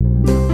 He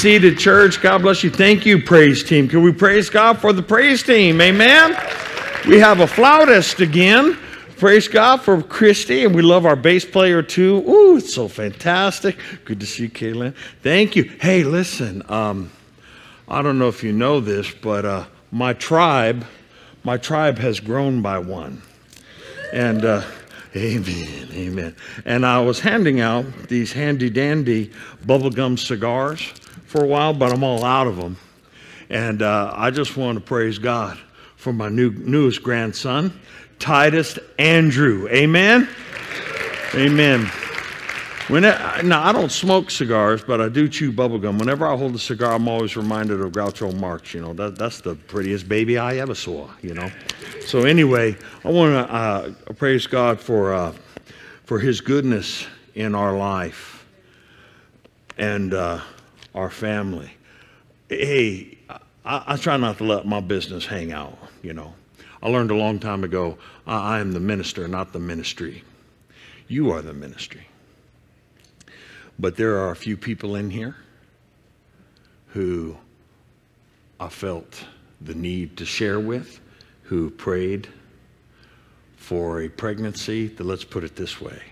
seated, church. God bless you. Thank you, praise team. Can we praise God for the praise team? Amen. We have a flautist again. Praise God for Christy, and we love our bass player too. Ooh, it's so fantastic. Good to see you, Caitlin. Thank you. Hey, listen, um, I don't know if you know this, but uh, my tribe, my tribe has grown by one. And uh, amen, amen. And I was handing out these handy dandy bubblegum cigars for a while, but I'm all out of them. And uh, I just want to praise God for my new newest grandson, Titus Andrew. Amen. Amen. When I, now I don't smoke cigars, but I do chew bubblegum. Whenever I hold a cigar, I'm always reminded of Groucho Marx. You know, that, that's the prettiest baby I ever saw. You know. So anyway, I want to uh, praise God for uh, for His goodness in our life and uh, our family. Hey, I, I try not to let my business hang out. You know, I learned a long time ago. I, I am the minister, not the ministry. You are the ministry. But there are a few people in here who I felt the need to share with, who prayed for a pregnancy that, let's put it this way,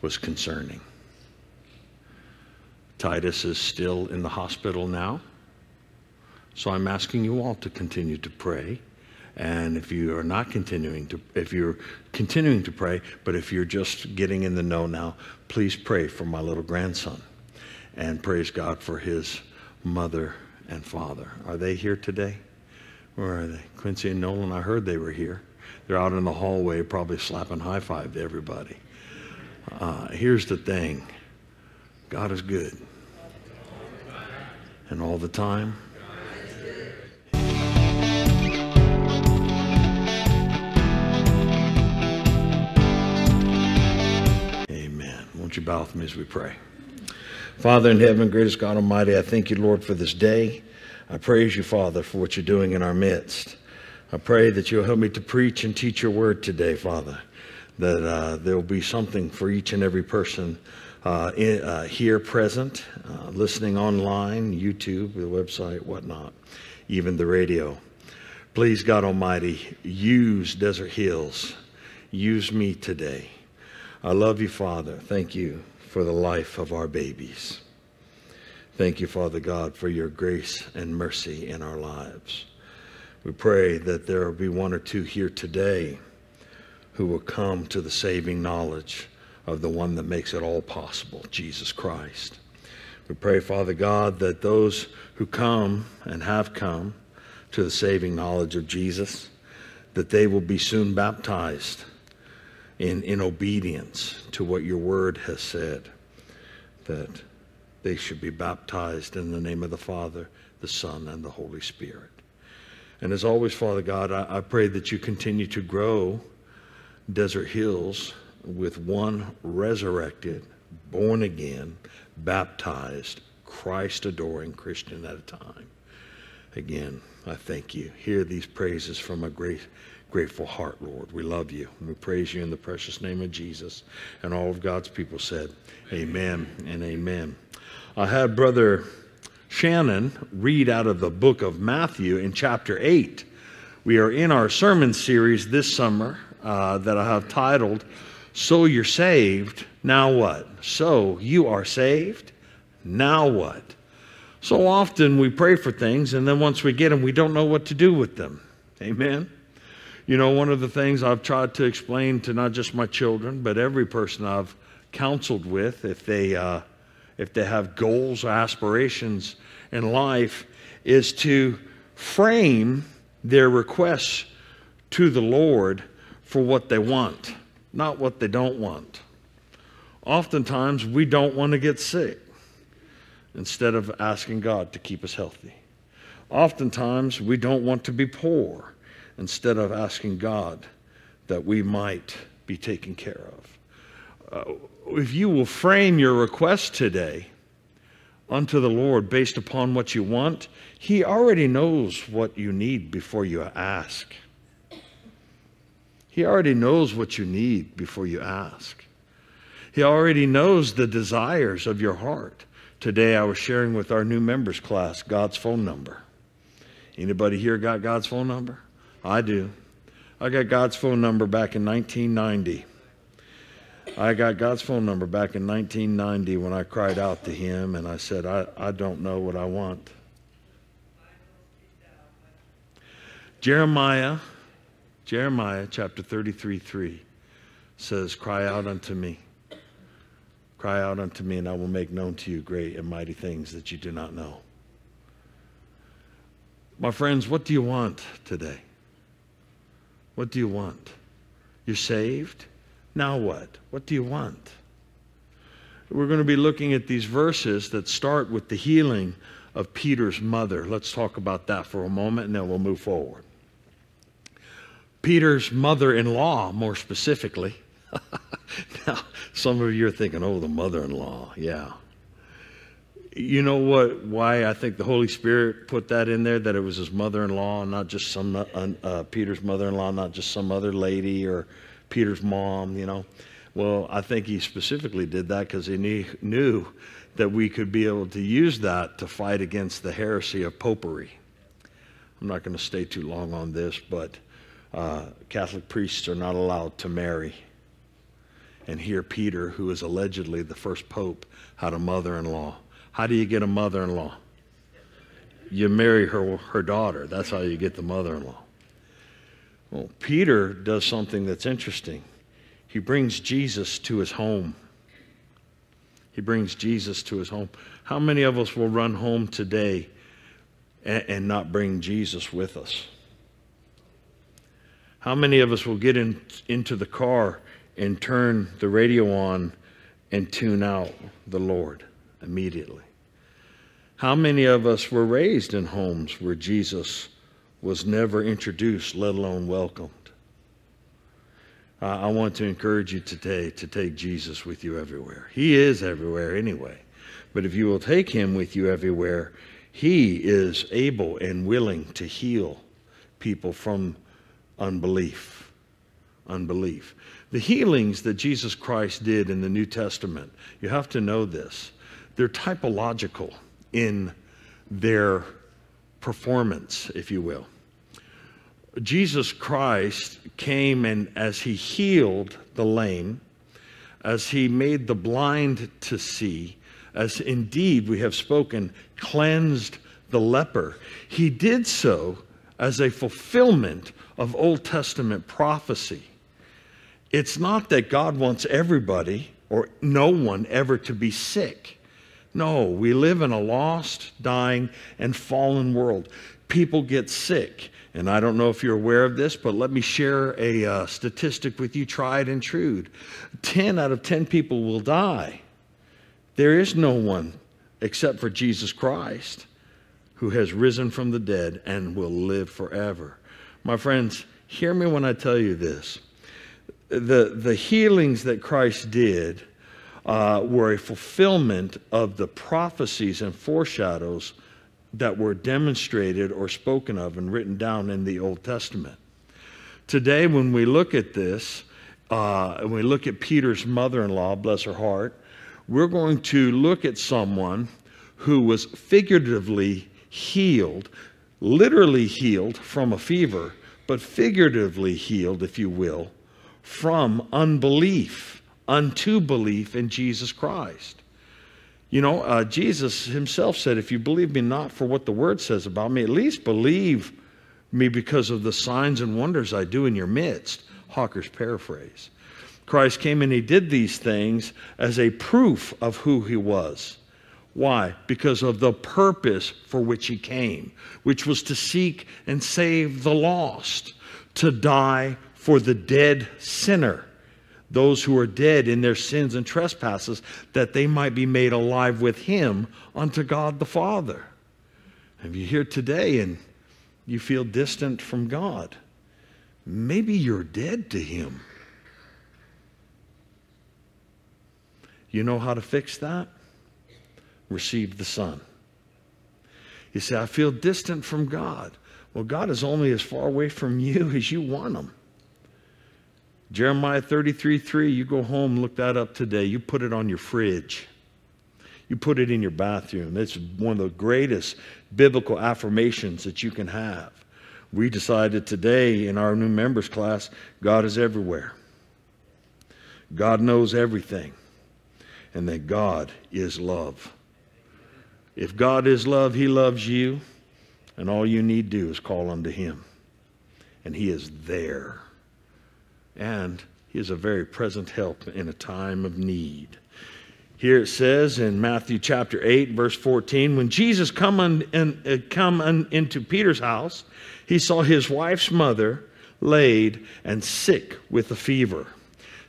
was concerning. Titus is still in the hospital now. So I'm asking you all to continue to pray. And if you are not continuing to, if you're continuing to pray, but if you're just getting in the know now, please pray for my little grandson and praise God for his mother and father. Are they here today? Where are they? Quincy and Nolan, I heard they were here. They're out in the hallway, probably slapping high five to everybody. Uh, here's the thing God is good. And all the time, Amen. Won't you bow with me as we pray? Father in heaven, greatest God Almighty, I thank you, Lord, for this day. I praise you, Father, for what you're doing in our midst. I pray that you'll help me to preach and teach your word today, Father, that uh, there will be something for each and every person uh, in, uh, here present, uh, listening online, YouTube, the website, whatnot, even the radio. Please, God Almighty, use Desert Hills. Use me today. I love you, Father. Thank you for the life of our babies. Thank you, Father God, for your grace and mercy in our lives. We pray that there will be one or two here today who will come to the saving knowledge of the one that makes it all possible, Jesus Christ. We pray, Father God, that those who come and have come to the saving knowledge of Jesus, that they will be soon baptized in, in obedience to what your word has said, that they should be baptized in the name of the Father, the Son, and the Holy Spirit. And as always, Father God, I, I pray that you continue to grow Desert Hills with one resurrected, born again, baptized, Christ adoring Christian at a time. Again, I thank you. Hear these praises from a great, grateful heart, Lord. We love you. We praise you in the precious name of Jesus. And all of God's people said, Amen and amen. I had Brother Shannon read out of the book of Matthew in chapter 8. We are in our sermon series this summer uh, that I have titled, So You're Saved, Now What? So you are saved, now what? So often we pray for things, and then once we get them, we don't know what to do with them. Amen? You know, one of the things I've tried to explain to not just my children, but every person I've counseled with, if they uh, if they have goals or aspirations in life, is to frame their requests to the Lord for what they want, not what they don't want. Oftentimes, we don't want to get sick instead of asking God to keep us healthy. Oftentimes, we don't want to be poor instead of asking God that we might be taken care of. Uh, if you will frame your request today unto the Lord based upon what you want, He already knows what you need before you ask. He already knows what you need before you ask. He already knows the desires of your heart. Today I was sharing with our new members class God's phone number. Anybody here got God's phone number? I do. I got God's phone number back in 1990. I got God's phone number back in 1990 when I cried out to him and I said, I, I don't know what I want. Jeremiah, Jeremiah chapter 33 3 says, Cry out unto me. Cry out unto me, and I will make known to you great and mighty things that you do not know. My friends, what do you want today? What do you want? You're saved? Now what? What do you want? We're going to be looking at these verses that start with the healing of Peter's mother. Let's talk about that for a moment and then we'll move forward. Peter's mother in law, more specifically. now, some of you are thinking, oh, the mother in law. Yeah. You know what? Why I think the Holy Spirit put that in there, that it was his mother in law, not just some, uh, uh, Peter's mother in law, not just some other lady or Peter's mom, you know. Well, I think he specifically did that because he knew that we could be able to use that to fight against the heresy of popery. I'm not going to stay too long on this, but uh, Catholic priests are not allowed to marry. And here, Peter, who is allegedly the first pope, had a mother in law. How do you get a mother in law? You marry her, her daughter. That's how you get the mother in law. Well, Peter does something that's interesting. He brings Jesus to his home. He brings Jesus to his home. How many of us will run home today and, and not bring Jesus with us? How many of us will get in, into the car and turn the radio on and tune out the Lord immediately? How many of us were raised in homes where Jesus was never introduced, let alone welcomed. I want to encourage you today to take Jesus with you everywhere. He is everywhere anyway. But if you will take him with you everywhere, he is able and willing to heal people from unbelief. Unbelief. The healings that Jesus Christ did in the New Testament, you have to know this, they're typological in their performance, if you will. Jesus Christ came and as he healed the lame, as he made the blind to see, as indeed we have spoken, cleansed the leper, he did so as a fulfillment of Old Testament prophecy. It's not that God wants everybody or no one ever to be sick. No, we live in a lost, dying, and fallen world. People get sick. And I don't know if you're aware of this, but let me share a uh, statistic with you, tried and true. 10 out of 10 people will die. There is no one except for Jesus Christ who has risen from the dead and will live forever. My friends, hear me when I tell you this. The, the healings that Christ did uh, were a fulfillment of the prophecies and foreshadows that were demonstrated or spoken of and written down in the Old Testament. Today, when we look at this, uh, and we look at Peter's mother in law, bless her heart, we're going to look at someone who was figuratively healed, literally healed from a fever, but figuratively healed, if you will, from unbelief unto belief in Jesus Christ. You know, uh, Jesus himself said, If you believe me not for what the word says about me, at least believe me because of the signs and wonders I do in your midst. Hocker's paraphrase. Christ came and he did these things as a proof of who he was. Why? Because of the purpose for which he came, which was to seek and save the lost, to die for the dead sinner, those who are dead in their sins and trespasses, that they might be made alive with him unto God the Father. If you're here today and you feel distant from God, maybe you're dead to him. You know how to fix that? Received the Son. You say, I feel distant from God. Well, God is only as far away from you as you want him. Jeremiah 33 3, you go home, look that up today. You put it on your fridge. You put it in your bathroom. It's one of the greatest biblical affirmations that you can have. We decided today in our new members class God is everywhere, God knows everything, and that God is love. If God is love, He loves you, and all you need do is call unto Him. And He is there. And He is a very present help in a time of need. Here it says in Matthew chapter 8, verse 14, when Jesus come, un, in, uh, come un, into Peter's house, he saw his wife's mother laid and sick with a fever.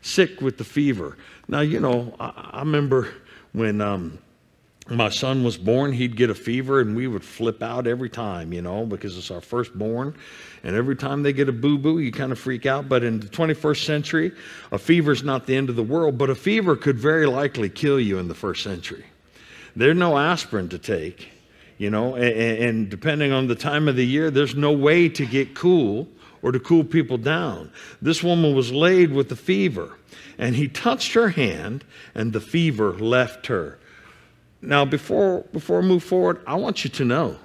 Sick with the fever. Now, you know, I, I remember when um, my son was born, he'd get a fever and we would flip out every time, you know, because it's our firstborn. And every time they get a boo boo, you kind of freak out. But in the 21st century, a fever is not the end of the world, but a fever could very likely kill you in the first century. There's no aspirin to take, you know, and, and depending on the time of the year, there's no way to get cool or to cool people down. This woman was laid with a fever, and he touched her hand, and the fever left her. Now, before, before I move forward, I want you to know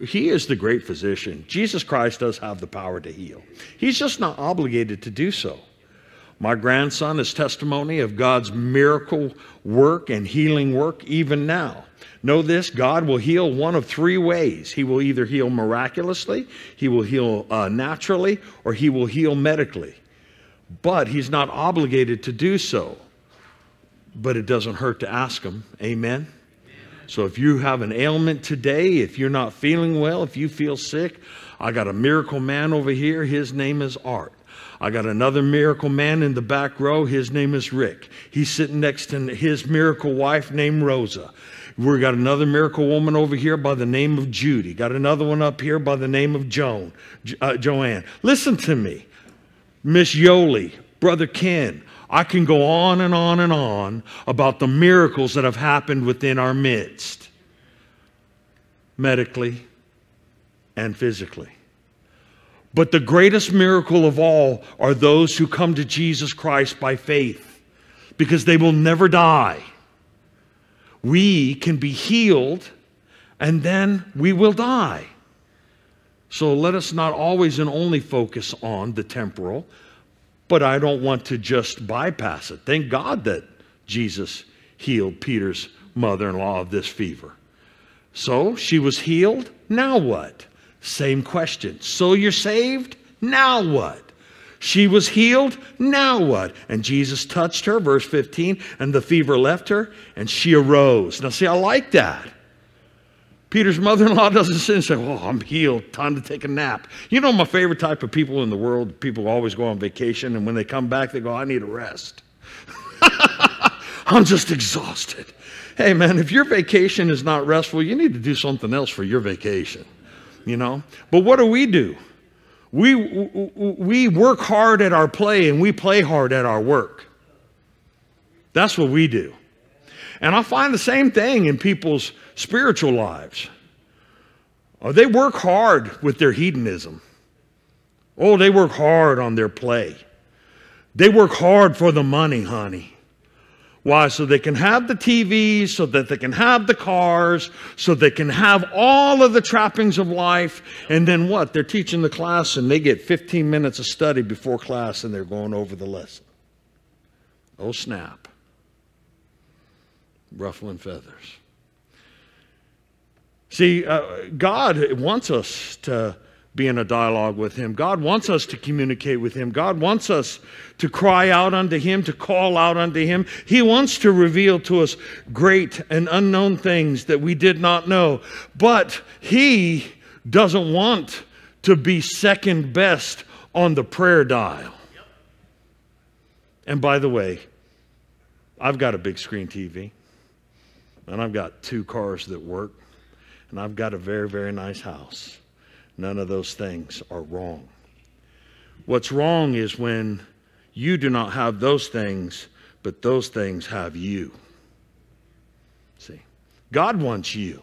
he is the great physician. Jesus Christ does have the power to heal. He's just not obligated to do so. My grandson is testimony of God's miracle work and healing work even now. Know this God will heal one of three ways. He will either heal miraculously, He will heal uh, naturally, or He will heal medically. But He's not obligated to do so. But it doesn't hurt to ask Him. Amen. So if you have an ailment today, if you're not feeling well, if you feel sick, I got a miracle man over here. His name is Art. I got another miracle man in the back row. His name is Rick. He's sitting next to his miracle wife named Rosa. We got another miracle woman over here by the name of Judy. Got another one up here by the name of Joan, uh, Joanne. Listen to me. Miss Yoli, Brother Ken, I can go on and on and on about the miracles that have happened within our midst, medically and physically. But the greatest miracle of all are those who come to Jesus Christ by faith because they will never die. We can be healed and then we will die. So let us not always and only focus on the temporal, but I don't want to just bypass it. Thank God that Jesus healed Peter's mother in law of this fever. So she was healed. Now what? Same question. So you're saved? Now what? She was healed. Now what? And Jesus touched her, verse 15, and the fever left her, and she arose. Now, see, I like that. Peter's mother in law doesn't sit and say, Oh, I'm healed. Time to take a nap. You know, my favorite type of people in the world, people always go on vacation, and when they come back, they go, I need a rest. I'm just exhausted. Hey, man, if your vacation is not restful, you need to do something else for your vacation, you know? But what do we do? We, we work hard at our play and we play hard at our work. That's what we do. And I find the same thing in people's spiritual lives. Oh, they work hard with their hedonism. Oh, they work hard on their play. They work hard for the money, honey. Why? So they can have the TVs, so that they can have the cars, so they can have all of the trappings of life. And then what? They're teaching the class and they get 15 minutes of study before class and they're going over the lesson. Oh, snap. Ruffling feathers. See, uh, God wants us to be in a dialogue with Him. God wants us to communicate with Him. God wants us to cry out unto Him, to call out unto Him. He wants to reveal to us great and unknown things that we did not know. But He doesn't want to be second best on the prayer dial. And by the way, I've got a big screen TV, and I've got two cars that work, and I've got a very, very nice house. None of those things are wrong. What's wrong is when you do not have those things, but those things have you. See, God wants you,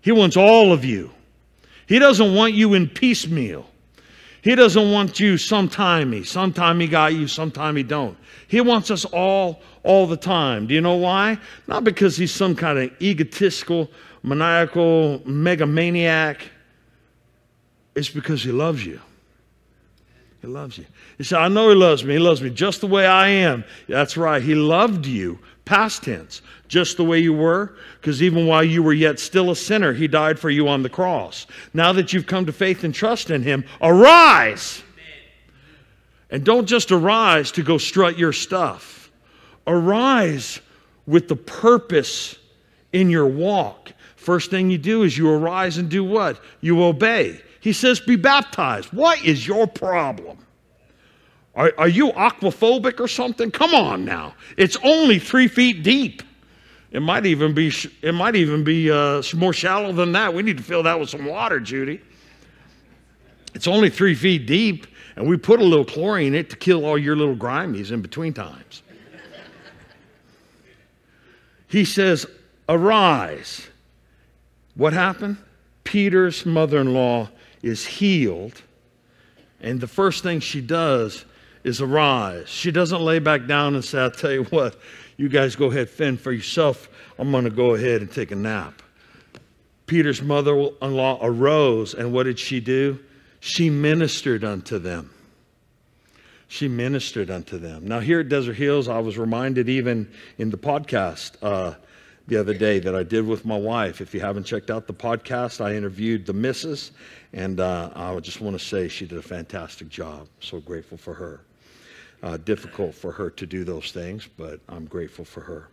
He wants all of you. He doesn't want you in piecemeal. He doesn't want you sometime he, sometime he got you, sometime he don't. He wants us all all the time. Do you know why? Not because he's some kind of egotistical, maniacal megamaniac. It's because He loves you. He loves you. He said, I know He loves me. He loves me just the way I am. That's right. He loved you, past tense, just the way you were, because even while you were yet still a sinner, He died for you on the cross. Now that you've come to faith and trust in Him, arise. And don't just arise to go strut your stuff, arise with the purpose in your walk. First thing you do is you arise and do what? You obey. He says, Be baptized. What is your problem? Are, are you aquaphobic or something? Come on now. It's only three feet deep. It might even be, it might even be uh, more shallow than that. We need to fill that with some water, Judy. It's only three feet deep, and we put a little chlorine in it to kill all your little grimies in between times. he says, Arise. What happened? Peter's mother in law is healed. And the first thing she does is arise. She doesn't lay back down and say, I'll tell you what, you guys go ahead, fend for yourself. I'm going to go ahead and take a nap. Peter's mother in law arose, and what did she do? She ministered unto them. She ministered unto them. Now, here at Desert Hills, I was reminded even in the podcast uh, the other day that I did with my wife. If you haven't checked out the podcast, I interviewed the missus, and uh, I just want to say she did a fantastic job. So grateful for her. Uh, difficult for her to do those things, but I'm grateful for her.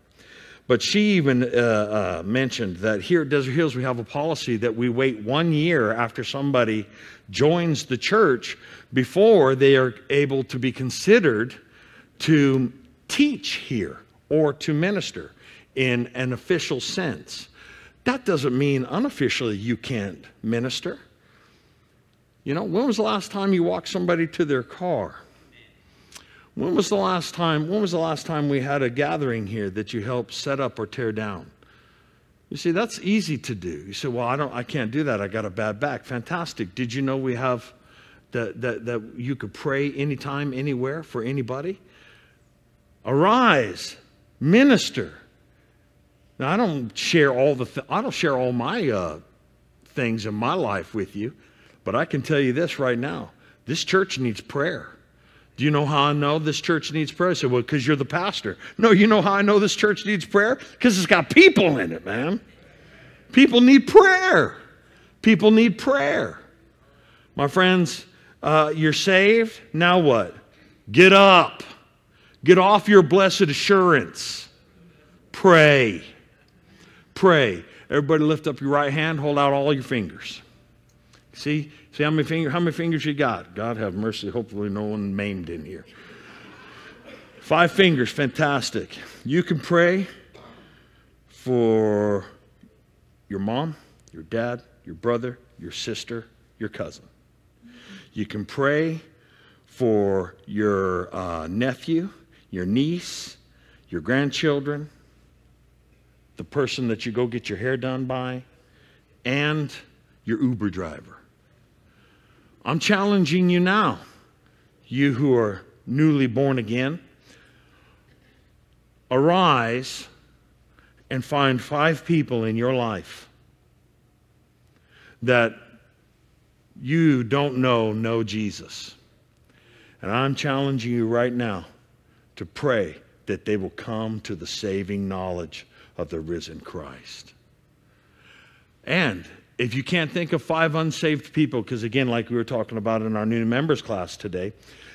But she even uh, uh, mentioned that here at Desert Hills, we have a policy that we wait one year after somebody joins the church before they are able to be considered to teach here or to minister in an official sense. That doesn't mean unofficially you can't minister. You know, when was the last time you walked somebody to their car? When was the last time, when was the last time we had a gathering here that you helped set up or tear down? You see, that's easy to do. You say, well, I don't I can't do that. I got a bad back. Fantastic. Did you know we have that, that, that you could pray anytime, anywhere for anybody? Arise, minister. Now, I don't share all the th- I don't share all my uh, things in my life with you, but I can tell you this right now: this church needs prayer. Do you know how I know this church needs prayer? I said, well, because you're the pastor. No, you know how I know this church needs prayer? Because it's got people in it, man. People need prayer. People need prayer. My friends, uh, you're saved. Now what? Get up. Get off your blessed assurance. Pray. Pray. Everybody lift up your right hand, hold out all your fingers. See? See how many fingers how many fingers you got? God have mercy. Hopefully no one maimed in here. Five fingers, fantastic. You can pray for your mom, your dad, your brother, your sister, your cousin. You can pray for your uh, nephew, your niece, your grandchildren, the person that you go get your hair done by, and your Uber driver. I'm challenging you now, you who are newly born again. Arise and find five people in your life that you don't know know Jesus. And I'm challenging you right now to pray that they will come to the saving knowledge of the risen Christ. And if you can't think of five unsaved people, because again, like we were talking about in our new members class today,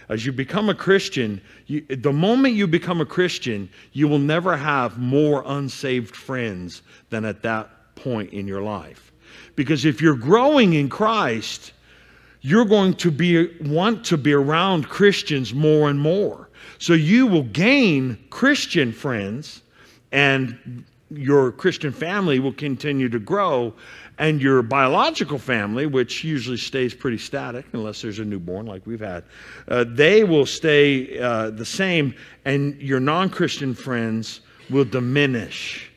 as you become a Christian, you, the moment you become a Christian, you will never have more unsaved friends than at that point in your life. Because if you're growing in Christ, you're going to be want to be around Christians more and more. So you will gain Christian friends and your Christian family will continue to grow and your biological family, which usually stays pretty static unless there's a newborn like we've had, uh, they will stay uh, the same, and your non Christian friends will diminish.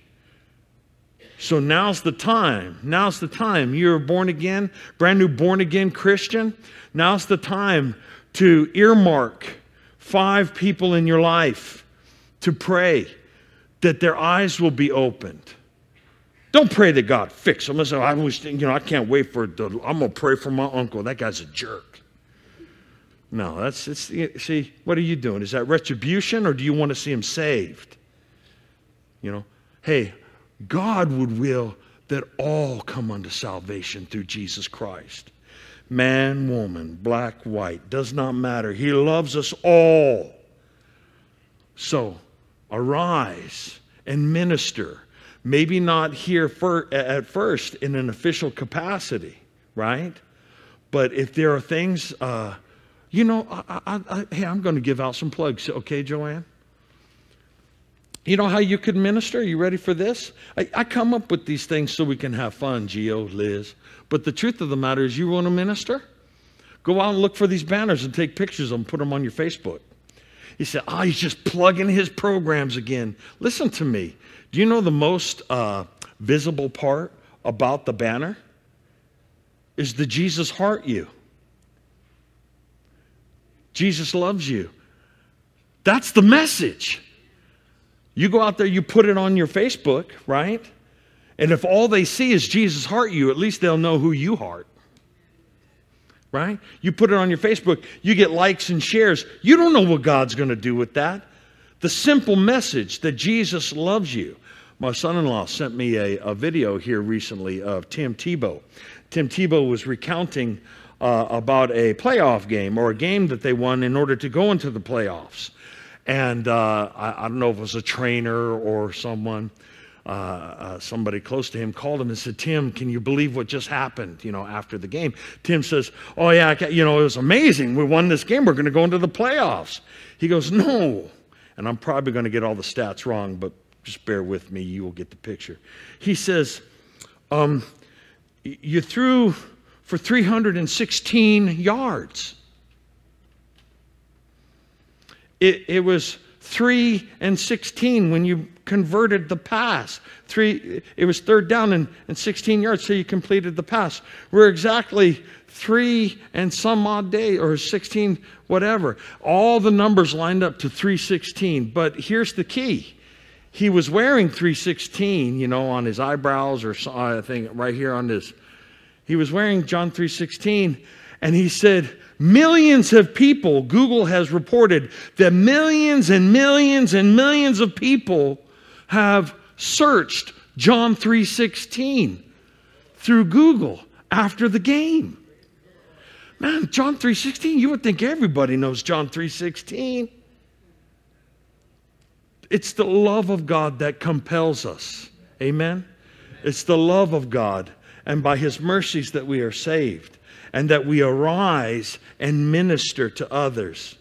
So now's the time. Now's the time. You're born again, brand new born again Christian. Now's the time to earmark five people in your life to pray that their eyes will be opened don't pray that God fix them. Listen, I was, you know, I can't wait for the, I'm going to pray for my uncle. That guy's a jerk. No, that's, it's, see, what are you doing? Is that retribution or do you want to see him saved? You know, hey, God would will that all come unto salvation through Jesus Christ. Man, woman, black, white, does not matter. He loves us all. So arise and minister Maybe not here for, at first in an official capacity, right? But if there are things, uh, you know, I, I, I, hey, I'm going to give out some plugs, okay, Joanne? You know how you could minister? Are you ready for this? I, I come up with these things so we can have fun, Geo, Liz. But the truth of the matter is, you want to minister? Go out and look for these banners and take pictures of them, put them on your Facebook. He said, Oh, he's just plugging his programs again. Listen to me. Do you know the most uh, visible part about the banner? Is the Jesus heart you. Jesus loves you. That's the message. You go out there, you put it on your Facebook, right? And if all they see is Jesus heart you, at least they'll know who you heart. Right? You put it on your Facebook, you get likes and shares. You don't know what God's going to do with that. The simple message that Jesus loves you. My son in law sent me a, a, video here recently of Tim Tebow. Tim Tebow was recounting uh, about a playoff game or a game that they won in order to go into the playoffs. And uh, I, I, don't know if it was a trainer or someone, uh, uh somebody close to him called him and said, Tim, can you believe what just happened, you know, after the game? Tim says, oh, yeah, you know, it was amazing. We won this game. We're going to go into the playoffs. He goes, no. And I'm probably going to get all the stats wrong, but just bear with me, you will get the picture. He says, um, You threw for 316 yards. It, it was 3 and 16 when you converted the pass. Three, it was third down and, and 16 yards, so you completed the pass. We're exactly three and some odd day or 16 whatever all the numbers lined up to 316 but here's the key he was wearing 316 you know on his eyebrows or think right here on this he was wearing john 316 and he said millions of people google has reported that millions and millions and millions of people have searched john 316 through google after the game Man, John 3:16, you would think everybody knows John 3:16. It's the love of God that compels us. Amen. It's the love of God and by his mercies that we are saved and that we arise and minister to others.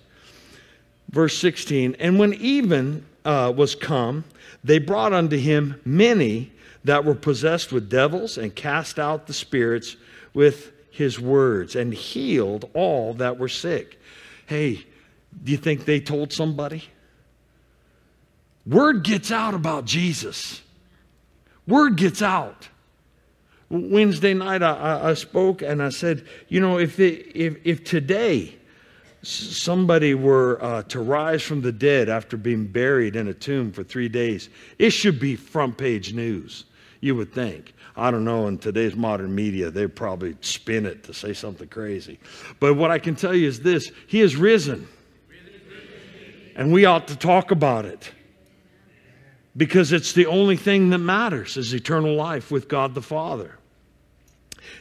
Verse 16, and when even uh, was come, they brought unto him many that were possessed with devils and cast out the spirits with his words and healed all that were sick. Hey, do you think they told somebody? Word gets out about Jesus. Word gets out. Wednesday night, I, I spoke and I said, you know, if, it, if, if today somebody were uh, to rise from the dead after being buried in a tomb for three days, it should be front page news, you would think. I don't know, in today's modern media, they probably spin it to say something crazy. But what I can tell you is this He has risen. And we ought to talk about it because it's the only thing that matters is eternal life with God the Father.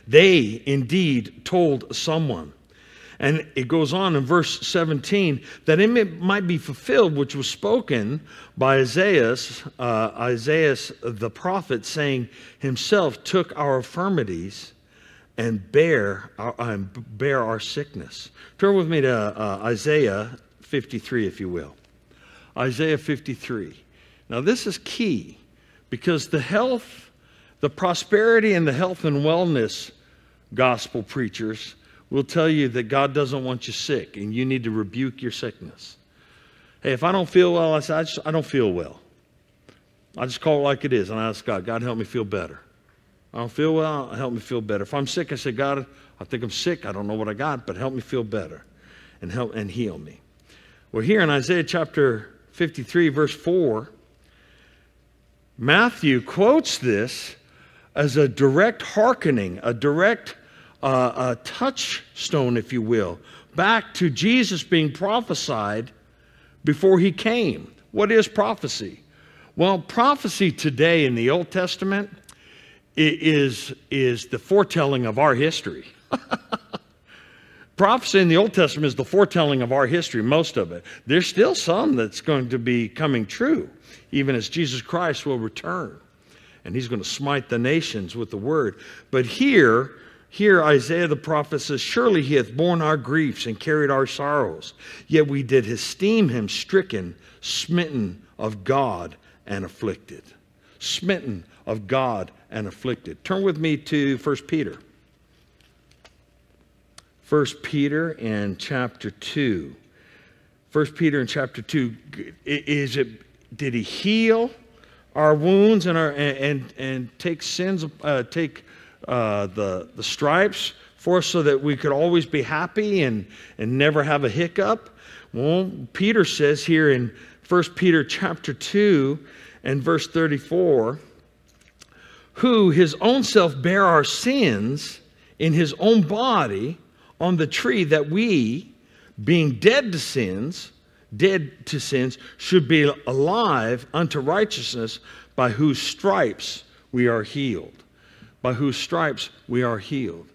They indeed told someone. And it goes on in verse 17 that it might be fulfilled, which was spoken by Isaiah, uh, Isaiah the prophet, saying, Himself took our infirmities and bear our, bear our sickness. Turn with me to uh, Isaiah 53, if you will. Isaiah 53. Now, this is key because the health, the prosperity, and the health and wellness gospel preachers will tell you that God doesn't want you sick and you need to rebuke your sickness. Hey, if I don't feel well, I say, I, just, I don't feel well. I just call it like it is and I ask God, God, help me feel better. I don't feel well, help me feel better. If I'm sick, I say, God, I think I'm sick. I don't know what I got, but help me feel better and help and heal me. Well, here in Isaiah chapter 53, verse 4, Matthew quotes this as a direct hearkening, a direct a touchstone, if you will, back to Jesus being prophesied before he came. What is prophecy? Well, prophecy today in the Old Testament is, is the foretelling of our history. prophecy in the Old Testament is the foretelling of our history, most of it. There's still some that's going to be coming true, even as Jesus Christ will return. And he's going to smite the nations with the word. But here, here, Isaiah the prophet says, Surely he hath borne our griefs and carried our sorrows. Yet we did esteem him stricken, smitten of God, and afflicted. Smitten of God and afflicted. Turn with me to 1 Peter. 1 Peter in chapter 2. 1 Peter in chapter 2. Is it, did he heal our wounds and, our, and, and, and take sins, uh, take uh, the, the stripes for us so that we could always be happy and, and never have a hiccup? Well, Peter says here in 1 Peter chapter 2 and verse 34, who his own self bare our sins in his own body on the tree that we, being dead to sins, dead to sins, should be alive unto righteousness, by whose stripes we are healed by whose stripes we are healed.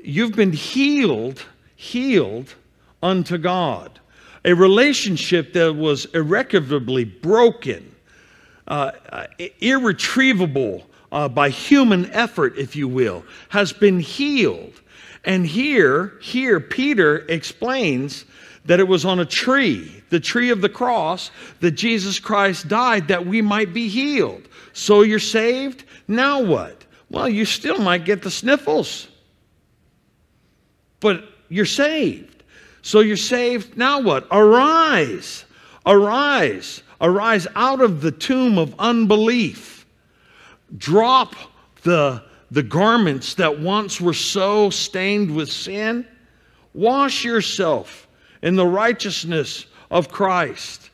You've been healed, healed unto God. A relationship that was irrecoverably broken, uh, irretrievable uh, by human effort, if you will, has been healed. And here, here, Peter explains that it was on a tree, the tree of the cross, that Jesus Christ died that we might be healed. So you're saved? Now what? Well, you still might get the sniffles, but you're saved. So you're saved. Now what? Arise. Arise. Arise out of the tomb of unbelief. Drop the, the garments that once were so stained with sin. Wash yourself in the righteousness of Christ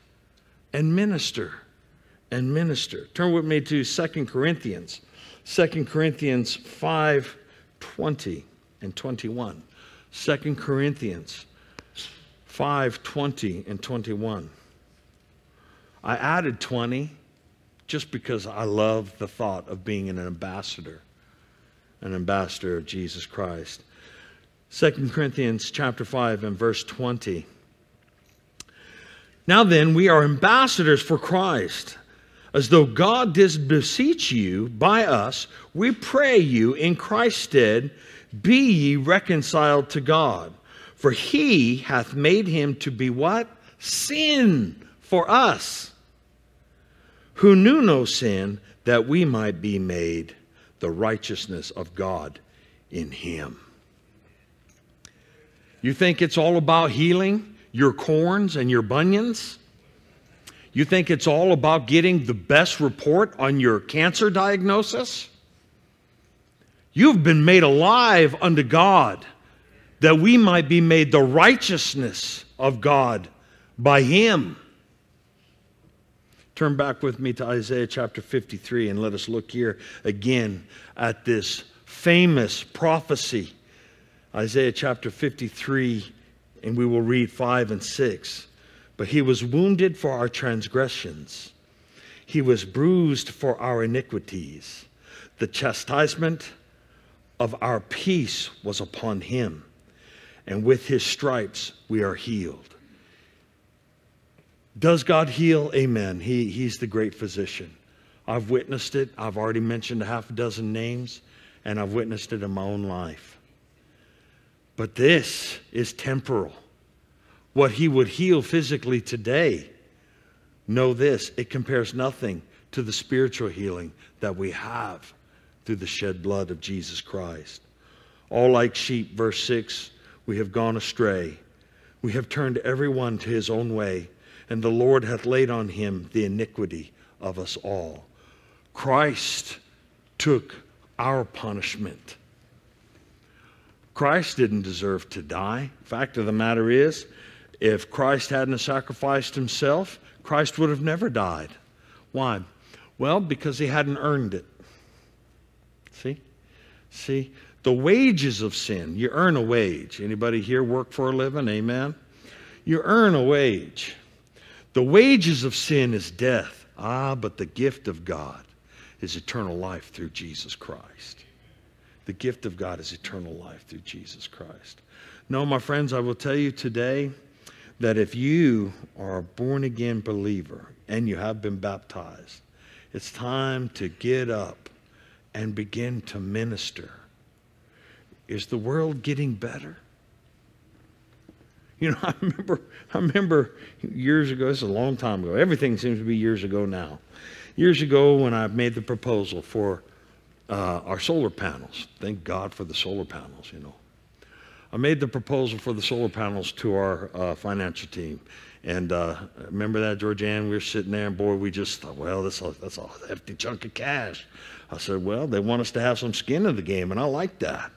and minister and minister. Turn with me to 2 Corinthians. 2 Corinthians 5 20 and 21. 2 Corinthians 5 20 and 21. I added 20 just because I love the thought of being an ambassador, an ambassador of Jesus Christ. 2 Corinthians chapter 5 and verse 20. Now then, we are ambassadors for Christ. As though God did beseech you by us, we pray you in Christ's stead, be ye reconciled to God. For he hath made him to be what? Sin for us, who knew no sin, that we might be made the righteousness of God in him. You think it's all about healing your corns and your bunions? You think it's all about getting the best report on your cancer diagnosis? You've been made alive unto God that we might be made the righteousness of God by Him. Turn back with me to Isaiah chapter 53 and let us look here again at this famous prophecy Isaiah chapter 53, and we will read 5 and 6. But he was wounded for our transgressions, he was bruised for our iniquities. The chastisement of our peace was upon him, and with his stripes we are healed. Does God heal? Amen. He, he's the great physician. I've witnessed it. I've already mentioned a half a dozen names, and I've witnessed it in my own life. But this is temporal. What he would heal physically today, know this, it compares nothing to the spiritual healing that we have through the shed blood of Jesus Christ. All like sheep, verse 6, we have gone astray. We have turned every one to his own way, and the Lord hath laid on him the iniquity of us all. Christ took our punishment Christ didn't deserve to die. Fact of the matter is, if Christ hadn't sacrificed himself, Christ would have never died. Why? Well, because he hadn't earned it. See? See? The wages of sin, you earn a wage. Anybody here work for a living? Amen. You earn a wage. The wages of sin is death. Ah, but the gift of God is eternal life through Jesus Christ. The gift of God is eternal life through Jesus Christ. No, my friends, I will tell you today that if you are a born again believer and you have been baptized, it's time to get up and begin to minister. Is the world getting better? You know, I remember, I remember years ago, this is a long time ago. Everything seems to be years ago now. Years ago, when I made the proposal for uh, our solar panels. Thank God for the solar panels, you know. I made the proposal for the solar panels to our uh, financial team. And uh, remember that, Georgianne? We were sitting there, and boy, we just thought, well, that's a, that's a hefty chunk of cash. I said, well, they want us to have some skin in the game, and I like that.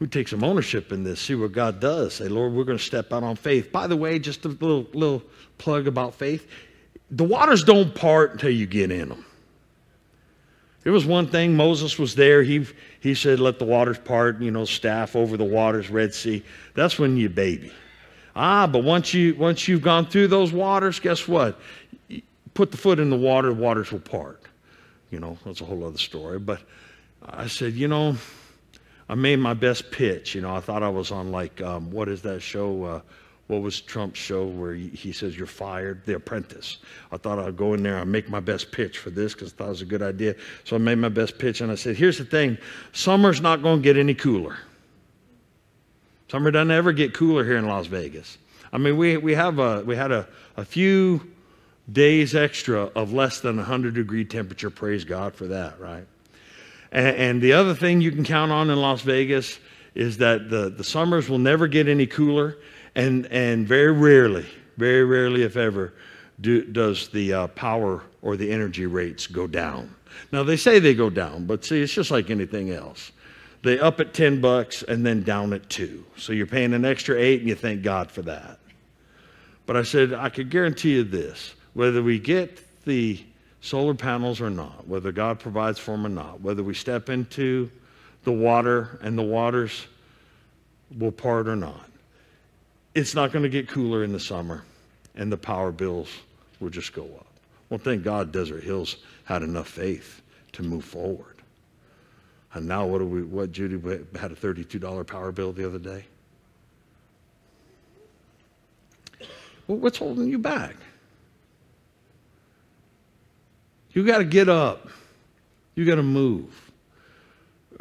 We take some ownership in this, see what God does. Say, Lord, we're going to step out on faith. By the way, just a little, little plug about faith. The waters don't part until you get in them. There was one thing, Moses was there. He, he said, Let the waters part, you know, staff over the waters, Red Sea. That's when you baby. Ah, but once, you, once you've gone through those waters, guess what? Put the foot in the water, the waters will part. You know, that's a whole other story. But I said, You know, I made my best pitch. You know, I thought I was on like, um, what is that show? Uh, what was Trump's show where he, says you're fired? The Apprentice. I thought I'd go in there and make my best pitch for this because I thought it was a good idea. So I made my best pitch and I said, here's the thing summer's not going to get any cooler. Summer doesn't ever get cooler here in Las Vegas. I mean, we, we, have a, we had a, a few days extra of less than 100 degree temperature. Praise God for that, right? And, and the other thing you can count on in Las Vegas is that the, the summers will never get any cooler and, and very rarely, very rarely, if ever, do, does the uh, power or the energy rates go down. Now, they say they go down, but see, it's just like anything else. They up at 10 bucks and then down at two. So you're paying an extra eight and you thank God for that. But I said, I could guarantee you this whether we get the solar panels or not, whether God provides for them or not, whether we step into the water and the waters will part or not, it's not going to get cooler in the summer and the power bills will just go up. Well, thank God Desert Hills had enough faith to move forward. And now, what do we? What Judy had a thirty-two dollar power bill the other day. Well, what's holding you back? You got to get up. You got to move.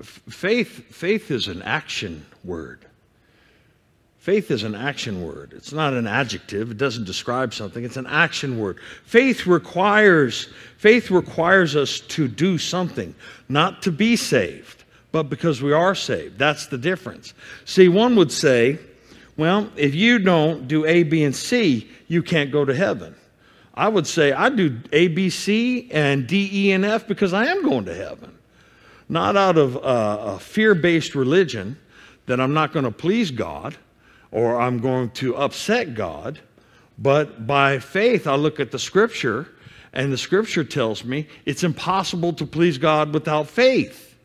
Faith, faith is an action word. Faith is an action word. It's not an adjective. It doesn't describe something. It's an action word. Faith requires faith requires us to do something, not to be saved, but because we are saved. That's the difference. See, one would say, well, if you don't do A, B, and C, you can't go to heaven. I would say I do A, B, C, and D, E, and F because I am going to heaven. Not out of a fear based religion that I'm not going to please God or I'm going to upset God. But by faith, I look at the scripture, and the scripture tells me it's impossible to please God without faith.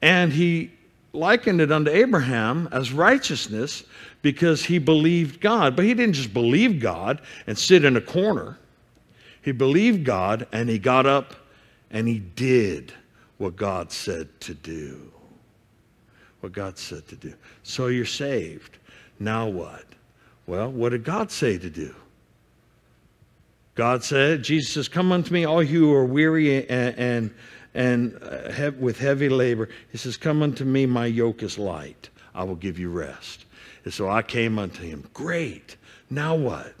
And he likened it unto Abraham as righteousness because he believed God. But he didn't just believe God and sit in a corner, he believed God and he got up and he did what God said to do what God said to do. So you're saved. Now what? Well, what did God say to do? God said, Jesus says, Come unto me, all you who are weary and, and, and uh, with heavy labor. He says, Come unto me, my yoke is light. I will give you rest. And so I came unto him. Great. Now what?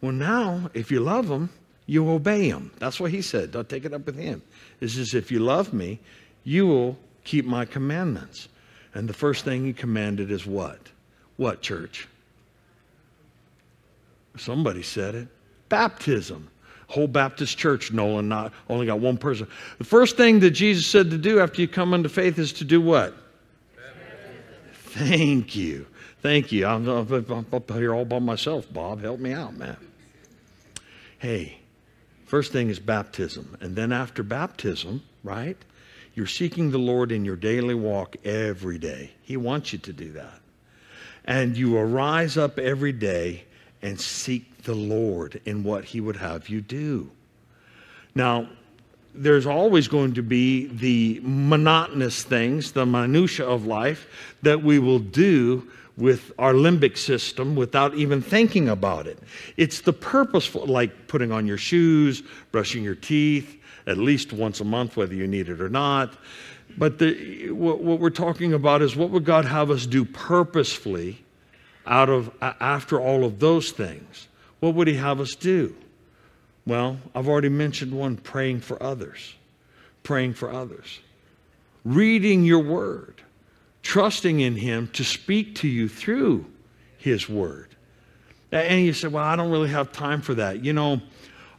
Well, now, if you love him, you obey him. That's what he said. Don't take it up with him. He says, If you love me, you will keep my commandments. And the first thing he commanded is what? What, church? Somebody said it. Baptism. Whole Baptist church, Nolan, not only got one person. The first thing that Jesus said to do after you come into faith is to do what? Thank you. Thank you. I'm, I'm up here all by myself, Bob. Help me out, man. Hey, first thing is baptism. And then after baptism, right? You're seeking the Lord in your daily walk every day. He wants you to do that. And you arise up every day and seek the Lord in what He would have you do. Now, there's always going to be the monotonous things, the minutia of life that we will do with our limbic system without even thinking about it. It's the purposeful, like putting on your shoes, brushing your teeth, at least once a month, whether you need it or not. But the, what, what we're talking about is what would God have us do purposefully out of after all of those things? What would He have us do? Well, I've already mentioned one praying for others, praying for others, reading your word, trusting in Him to speak to you through His word. And you say, Well, I don't really have time for that. You know,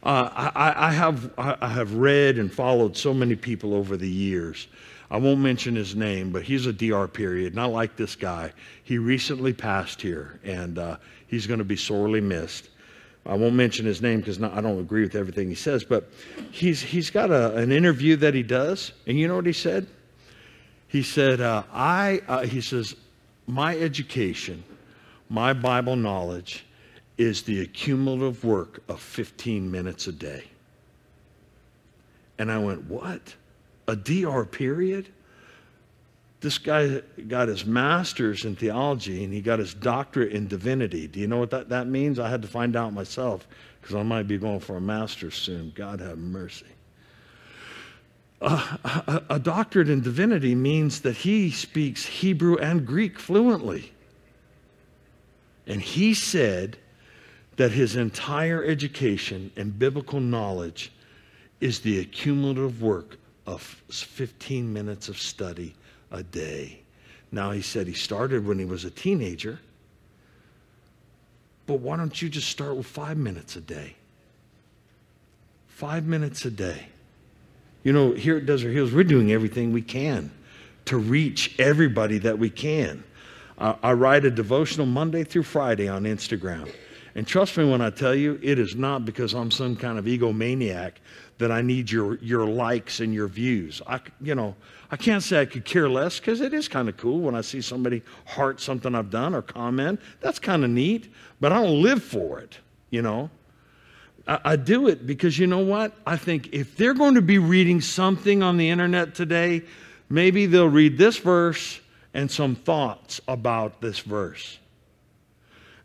uh, I, I, have, I have read and followed so many people over the years. I won't mention his name, but he's a DR period, and I like this guy. He recently passed here, and uh, he's going to be sorely missed. I won't mention his name because I don't agree with everything he says, but he's, he's got a, an interview that he does, and you know what he said? He said, uh, I, uh, he says, my education, my Bible knowledge, is the accumulative work of 15 minutes a day. And I went, What? A DR period? This guy got his master's in theology and he got his doctorate in divinity. Do you know what that, that means? I had to find out myself because I might be going for a master's soon. God have mercy. Uh, a, a doctorate in divinity means that he speaks Hebrew and Greek fluently. And he said that his entire education and biblical knowledge is the accumulative work of 15 minutes of study a day. Now, he said he started when he was a teenager, but why don't you just start with five minutes a day? Five minutes a day. You know, here at Desert Hills, we're doing everything we can to reach everybody that we can. I write a devotional Monday through Friday on Instagram. And trust me when I tell you, it is not because I'm some kind of egomaniac that I need your, your likes and your views. I, you know, I can't say I could care less because it is kind of cool when I see somebody heart something I've done or comment. That's kind of neat, but I don't live for it, you know. I, I do it because you know what? I think if they're going to be reading something on the internet today, maybe they'll read this verse and some thoughts about this verse.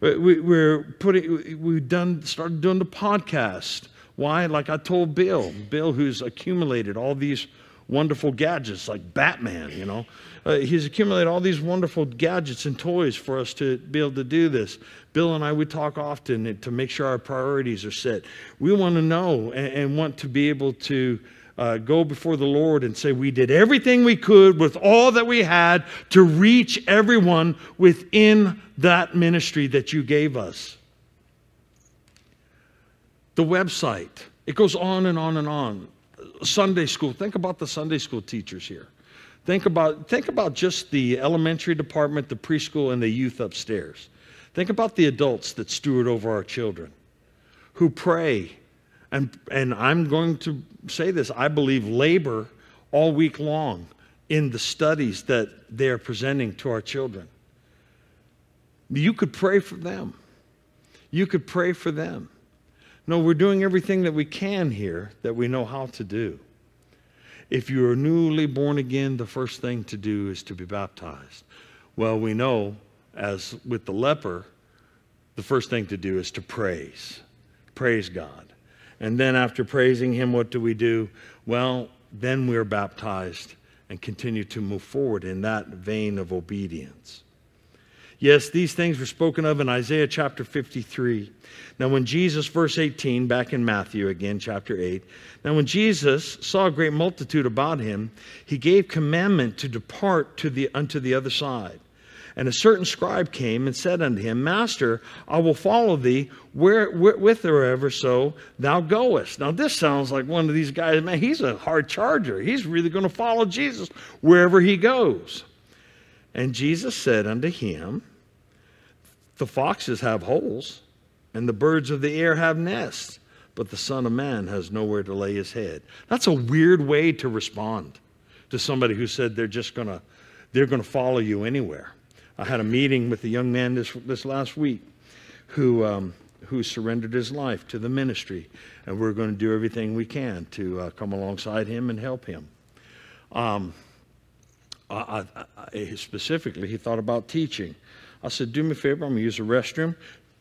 We, we're putting, we've done, started doing the podcast. Why? Like I told Bill, Bill, who's accumulated all these wonderful gadgets like Batman, you know. Uh, he's accumulated all these wonderful gadgets and toys for us to be able to do this. Bill and I, we talk often to make sure our priorities are set. We want to know and, and want to be able to uh, go before the Lord and say, We did everything we could with all that we had to reach everyone within that ministry that you gave us. The website, it goes on and on and on. Sunday school, think about the Sunday school teachers here. Think about, think about just the elementary department, the preschool, and the youth upstairs. Think about the adults that steward over our children, who pray. And, and I'm going to say this I believe labor all week long in the studies that they're presenting to our children. You could pray for them. You could pray for them. No, we're doing everything that we can here that we know how to do. If you are newly born again, the first thing to do is to be baptized. Well, we know, as with the leper, the first thing to do is to praise. Praise God. And then after praising Him, what do we do? Well, then we're baptized and continue to move forward in that vein of obedience. Yes, these things were spoken of in Isaiah chapter 53. Now, when Jesus, verse 18, back in Matthew again, chapter 8, now when Jesus saw a great multitude about him, he gave commandment to depart to the, unto the other side. And a certain scribe came and said unto him, Master, I will follow thee where, where, whithersoever so thou goest. Now, this sounds like one of these guys, man, he's a hard charger. He's really going to follow Jesus wherever he goes. And Jesus said unto him, The foxes have holes, and the birds of the air have nests, but the Son of Man has nowhere to lay his head. That's a weird way to respond to somebody who said they're just going to they're going to follow you anywhere. I had a meeting with a young man this, this last week who, um, who surrendered his life to the ministry, and we're going to do everything we can to uh, come alongside him and help him. Um, I, I, I, specifically, he thought about teaching. I said, Do me a favor, I'm going to use the restroom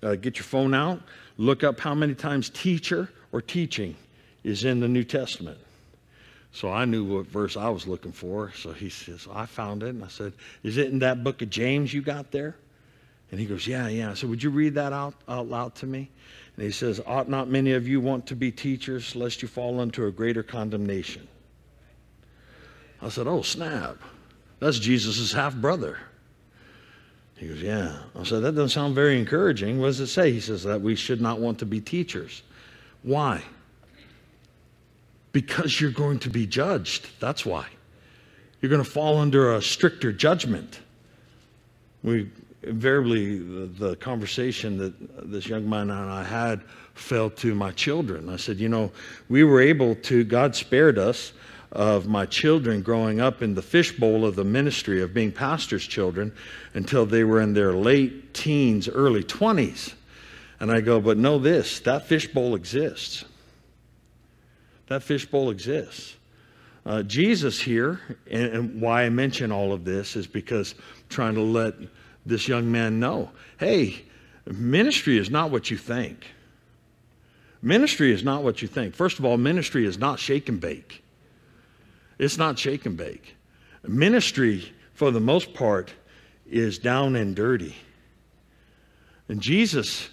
uh, get your phone out, look up how many times teacher or teaching is in the New Testament. So I knew what verse I was looking for. So he says, I found it. And I said, Is it in that book of James you got there? And he goes, Yeah, yeah. Said, Would you read that out, out loud to me? And he says, Ought not many of you want to be teachers, lest you fall into a greater condemnation? I said, Oh, snap. That's Jesus' half brother. He goes, Yeah. I said, That doesn't sound very encouraging. What does it say? He says that we should not want to be teachers. Why? Because you're going to be judged. That's why. You're going to fall under a stricter judgment. We invariably, the, conversation that this young man and I had fell to my children. I said, You know, we were able to, God spared us of my children growing up in the fishbowl of the ministry of being pastors' children until they were in their late teens, early 20s. And I go, but know this that fishbowl exists. That fishbowl exists. Uh, Jesus here, and, and why I mention all of this is because I'm trying to let this young man know hey, ministry is not what you think. Ministry is not what you think. First of all, ministry is not shake and bake. It's not shake and bake. Ministry, for the most part, is down and dirty. And Jesus,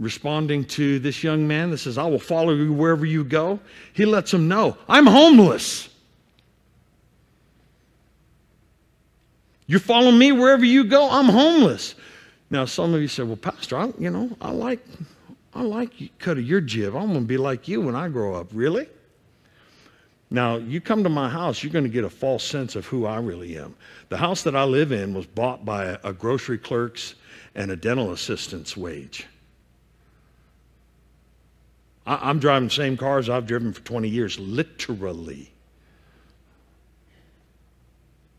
responding to this young man that says, I will follow you wherever you go, he lets him know, I'm homeless. You follow me wherever you go, I'm homeless. Now, some of you say, well, Pastor, I, you know, I like, I like cut of your jib. I'm going to be like you when I grow up. Really? Now, you come to my house, you're going to get a false sense of who I really am. The house that I live in was bought by a, a grocery clerk's and a dental assistant's wage. I, am driving the same cars I've driven for 20 years, literally.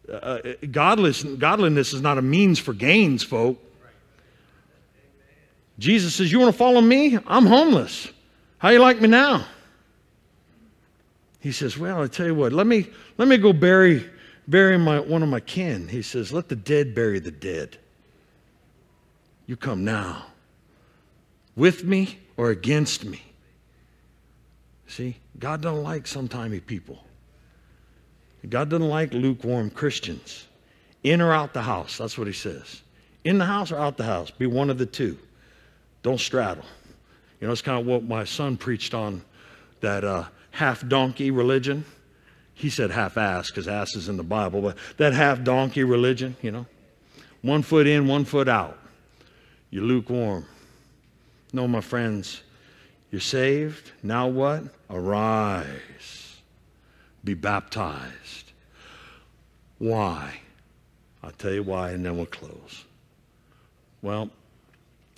Uh, uh godless, godliness is not a means for gains, folk. Jesus says, You want to follow me? I'm homeless. How you like me now? He says, Well, I tell you what, let me let me go bury bury my one of my kin. He says, Let the dead bury the dead. You come now. With me or against me. See, God doesn't like sometimey people. God doesn't like lukewarm Christians. In or out the house, that's what he says. In the house or out the house, be one of the two. Don't straddle. You know, it's kind of what my son preached on that uh, half donkey religion. He said half ass because ass is in the Bible, but that half donkey religion, you know, one foot in, one foot out. You're lukewarm. No, my friends, you're saved. Now what? Arise. Be baptized. Why? I'll tell you why, and then we'll close. Well,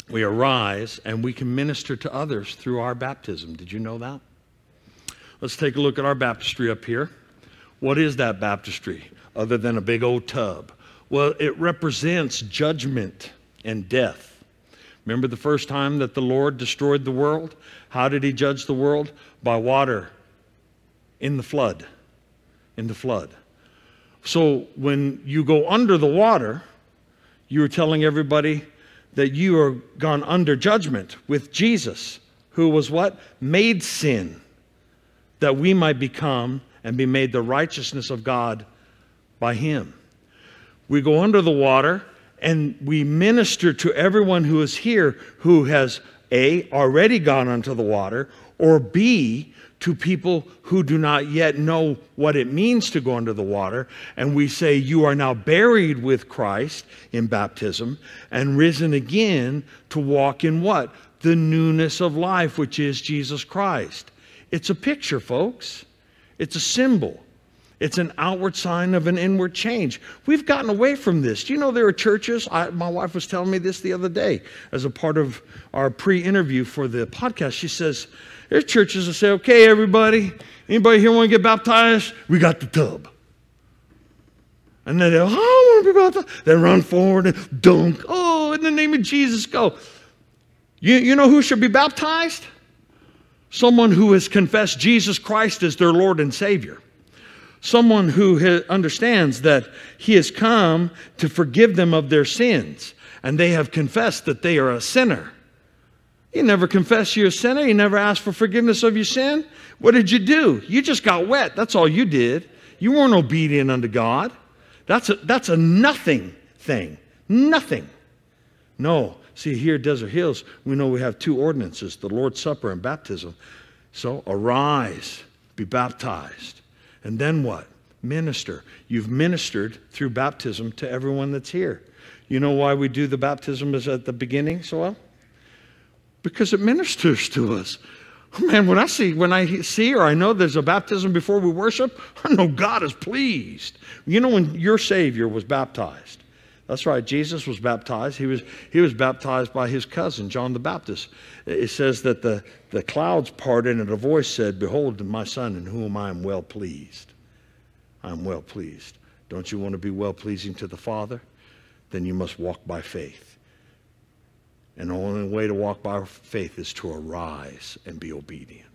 we arise and we can minister to others through our baptism. Did you know that? Let's take a look at our baptistry up here. What is that baptistry other than a big old tub? Well, it represents judgment and death. Remember the first time that the Lord destroyed the world? How did he judge the world? By water in the flood. In the flood. So when you go under the water, you're telling everybody that you are gone under judgment with Jesus, who was what? Made sin, that we might become and be made the righteousness of God by him. We go under the water and we minister to everyone who is here who has A, already gone under the water, or B, to people who do not yet know what it means to go under the water. And we say, You are now buried with Christ in baptism and risen again to walk in what? The newness of life, which is Jesus Christ. It's a picture, folks. It's a symbol. It's an outward sign of an inward change. We've gotten away from this. Do you know there are churches? I, my wife was telling me this the other day as a part of our pre interview for the podcast. She says, there's churches that say, okay, everybody, anybody here want to get baptized? We got the tub. And then they, oh, I want to be baptized. They run forward and dunk. Oh, in the name of Jesus, go. You, you know who should be baptized? Someone who has confessed Jesus Christ as their Lord and Savior. Someone who understands that He has come to forgive them of their sins, and they have confessed that they are a sinner. You never confess you're a sinner. You never asked for forgiveness of your sin. What did you do? You just got wet. That's all you did. You weren't obedient unto God. That's a, that's a nothing thing. Nothing. No. See, here at Desert Hills, we know we have two ordinances the Lord's Supper and baptism. So arise, be baptized. And then what? Minister. You've ministered through baptism to everyone that's here. You know why we do the baptism is at the beginning so well? because it ministers to us. Man, when I see when I see or I know there's a baptism before we worship, I know God is pleased. You know when your Savior was baptized. That's right, Jesus was baptized. He was, he was baptized by his cousin, John the Baptist. It says that the, the clouds parted and a voice said, Behold, my son in whom I am well pleased. I am well pleased. Don't you want to be well pleasing to the Father? Then you must walk by faith. And the only way to walk by faith is to arise and be obedient.